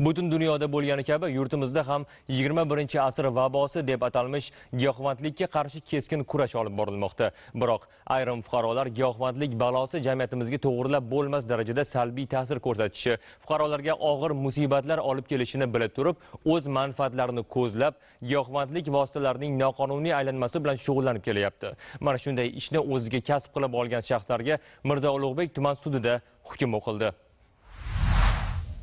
butun dunyoda bo'lgani kabi yurtimizda ham 21 asr vabosi deb atalmish giyohvandlikka qarshi keskin kurash olib borilmoqda. Biroq ayrim fuqarolar giyohvandlik balosi jamiyatimizga to'g'rilab bo'lmas darajada salbiy ta'sir ko'rsatishi fuqarolarga og'ir musibatlar olib kelishini bila turib o'z manfaatlarini ko'zlab giyohvandlik vositalarining noqonuniy aylanmasi bilan shug'ullanib kelyapti. Mana shunday ishni o'ziga kasb qilib olgan shaxslarga mirzo ulug'bek tuman sudida hukm o'qildi.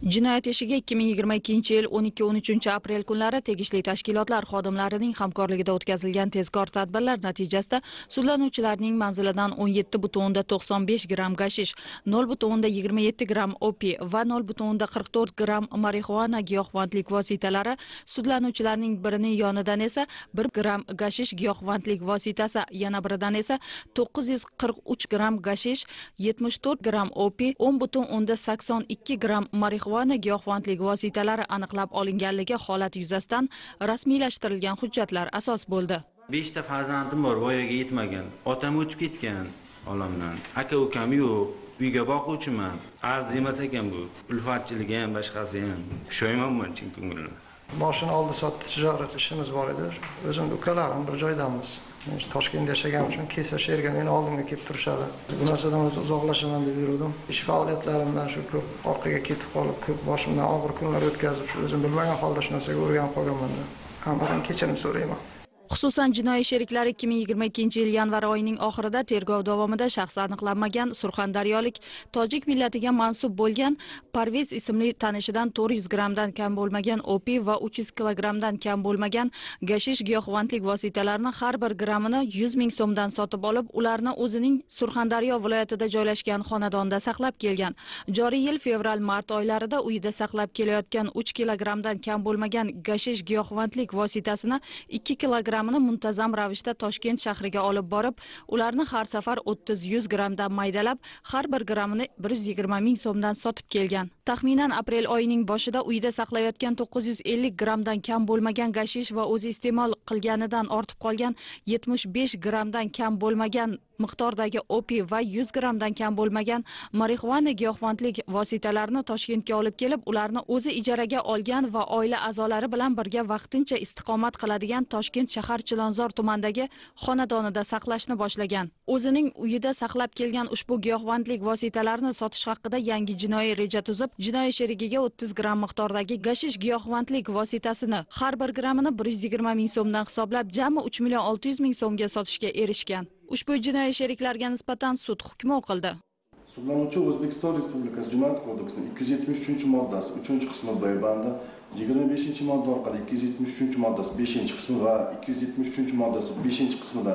Jinoyat ishiga 2022 yil 12-13 aprel kunlari tegishli tashkilotlar xodimlarining hamkorligida o'tkazilgan tezkor tadbirlar natijasida sudlanuvchilarning manzilidan 17,95 gramm gashish 0,27 gramm opi va 0,44 gramm marixuana giyohvandlik vositalari sudlanuvchilarning birining yonidan esa 1 gramm gashish giyohvandlik vositasi yana biridan esa 943 gramm gashish 74 gramm opi 10,82 gramm marixuana marixuana giyohvandlik vositalari aniqlab olinganligi holati yuzasidan rasmiylashtirilgan hujjatlar asos bo'ldi. Beshta farzandim bor voyaga yetmagan. Otam o'tib ketgan olamdan. Aka ukam yo'q uyga boquvchiman. Arz emas ekan bu ulfatchiligi ham boshqasi ham. Pushaymonman chin ko'ngildan moshina oldi sotdi tijorat ishimiz bor edi. O'zimni ukalarim bir joydamiz toshkentda yashagan uchun kelsa shu yerga meni oldimga kelib turishadi. Bu narsadan o'zi uzoqlashaman deb yuruvdim. Ish faoliyatlarimdan shu ko'p orqaga ketib qolib ko'p boshimdan og'ir kunlar o'tkazib shu o'zim bilmagan holda shu narsaga o'rganib qolganmanda. Hammadan kechirim so'rayman. Xususan jinoiy sheriklar 2022 yil yanvar oyining oxirida tergov davomida shaxsi aniqlanmagan surxondaryolik tojik millatiga mansub bo'lgan parvez ismli tanishidan 400 grammdan kam bo'lmagan opiy va 300 kilogrammdan kam bo'lmagan gashish giyohvandlik vositalarini har bir grammini yuz ming so'mdan sotib olib ularni o'zining surxondaryo viloyatida joylashgan xonadonda saqlab kelgan. Joriy yil fevral mart oylarida uyida saqlab kelayotgan uch kilogrammdan kam bo'lmagan gashish giyohvandlik vositasini ikki kilogramm grammini muntazam ravishda toshkent shahriga olib borib ularni har safar o'ttiz yuz grammdan maydalab har bir grammini 120 ming so'mdan sotib kelgan. Taxminan aprel oyining boshida uyida saqlayotgan 950 grammdan kam bo'lmagan gashish va o'zi iste'mol qilganidan ortib qolgan 75 grammdan kam bo'lmagan miqdordagi opi va 100 grammdan kam bo'lmagan marixuana giyohvandlik vositalarini toshkentga olib kelib ularni o'zi ijaraga olgan va oila a'zolari bilan birga vaqtincha istiqomat qiladigan toshkent shahar chilonzor tumanidagi xonadonida saqlashni boshlagan. O'zining uyida saqlab kelgan ushbu giyohvandlik vositalarini sotish haqida yangi jinoiy reja tuzib jinoiy sherigiga 30 gramm miqdordagi gashish giyohvandlik vositasini har bir grammini 120 ming so'mdan hisoblab jami 3 million 600 ming so'mga sotishga erishgan. Ushbu jinoiy sheriklarga nisbatan sud hukmi o'qildi. Sudlanuvchi o'zbekiston respublikasi jinoyat kodeksining ikki yuz yetmish uchinchi moddasi uchinchi qismi b bandi yigirma beshinchi modda orqali ikki yuz yetmish uchinchi moddasi beshinchi qismi va ikki yuz yetmish uchinchi moddasi beshinchi qismida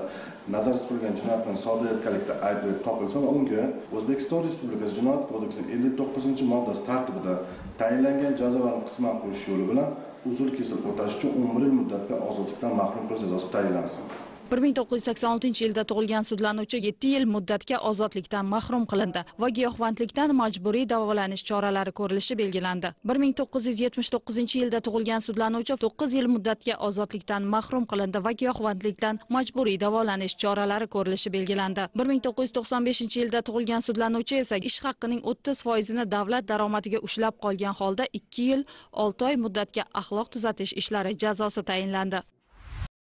nazarda tutilgan jinoyatni sodir etganlikda aybli topilsa va unga o'zbekiston respublikasi jinoyat kodeksining ellik to'qqizinchi moddasi tartibida tayinlangan jazolarni qisman qo'yish yo'li bilan uzr kesil o'tash uchun umriy muddatga ozodlikdan mahrum qilish jazosi tayinlansin 1986 yilda tug'ilgan sudlanuvchi 7 yil muddatga ozodlikdan mahrum qilindi va giyohvandlikdan majburiy davolanish choralari ko'rilishi belgilandi. 1979 yilda tug'ilgan sudlanuvchi 9 yil muddatga ozodlikdan mahrum qilindi va giyohvandlikdan majburiy davolanish choralari ko'rilishi belgilandi. 1995 yilda tug'ilgan sudlanuvchi esa ish haqqining 30 foizini davlat daromadiga ushlab qolgan holda 2 yil 6 oy muddatga axloq tuzatish ishlari jazosi tayinlandi.